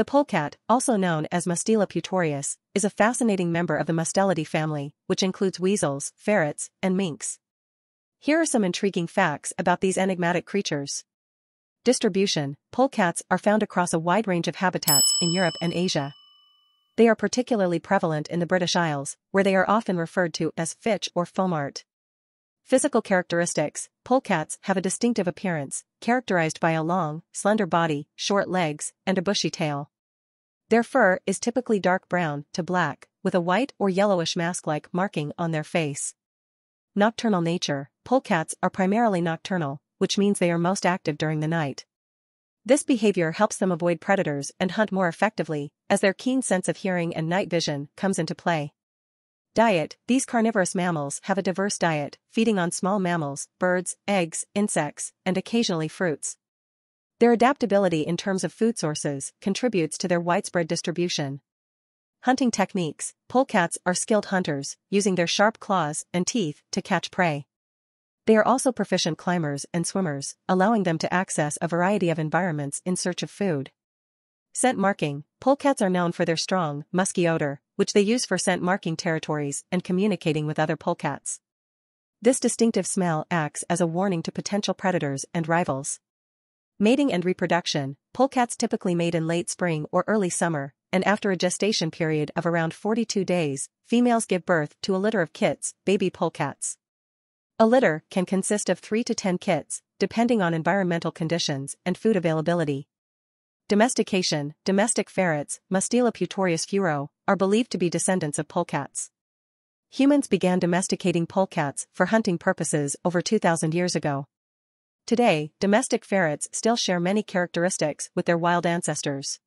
The polecat, also known as Mustela putorius, is a fascinating member of the Mustelidae family, which includes weasels, ferrets, and minks. Here are some intriguing facts about these enigmatic creatures. Distribution Polecats are found across a wide range of habitats in Europe and Asia. They are particularly prevalent in the British Isles, where they are often referred to as fitch or foumart. Physical characteristics Polecats have a distinctive appearance, characterized by a long, slender body, short legs, and a bushy tail. Their fur is typically dark brown to black, with a white or yellowish mask-like marking on their face. Nocturnal nature Polecats are primarily nocturnal, which means they are most active during the night. This behavior helps them avoid predators and hunt more effectively, as their keen sense of hearing and night vision comes into play. Diet These carnivorous mammals have a diverse diet, feeding on small mammals, birds, eggs, insects, and occasionally fruits. Their adaptability in terms of food sources contributes to their widespread distribution. Hunting techniques Polecats are skilled hunters, using their sharp claws and teeth to catch prey. They are also proficient climbers and swimmers, allowing them to access a variety of environments in search of food. Scent marking Polecats are known for their strong, musky odor, which they use for scent marking territories and communicating with other polecats. This distinctive smell acts as a warning to potential predators and rivals. Mating and reproduction, polecats typically mate in late spring or early summer, and after a gestation period of around 42 days, females give birth to a litter of kits, baby polecats. A litter can consist of 3 to 10 kits, depending on environmental conditions and food availability. Domestication, domestic ferrets, Mustela putorius furo, are believed to be descendants of polecats. Humans began domesticating polecats for hunting purposes over 2,000 years ago. Today, domestic ferrets still share many characteristics with their wild ancestors.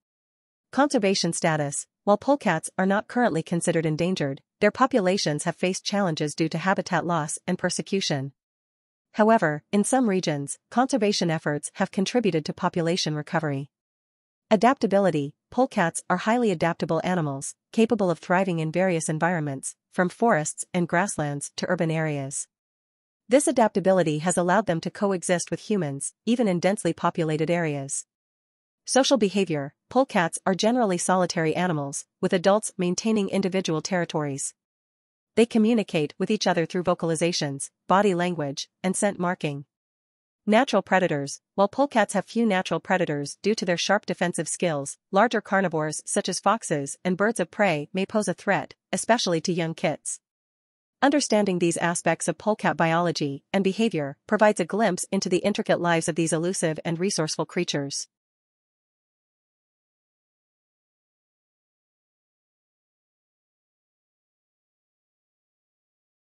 Conservation status While polecats are not currently considered endangered, their populations have faced challenges due to habitat loss and persecution. However, in some regions, conservation efforts have contributed to population recovery. Adaptability Polecats are highly adaptable animals, capable of thriving in various environments, from forests and grasslands to urban areas. This adaptability has allowed them to coexist with humans, even in densely populated areas. Social behavior Polecats are generally solitary animals, with adults maintaining individual territories. They communicate with each other through vocalizations, body language, and scent marking. Natural predators While polecats have few natural predators due to their sharp defensive skills, larger carnivores such as foxes and birds of prey may pose a threat, especially to young kits. Understanding these aspects of polecat biology and behavior provides a glimpse into the intricate lives of these elusive and resourceful creatures.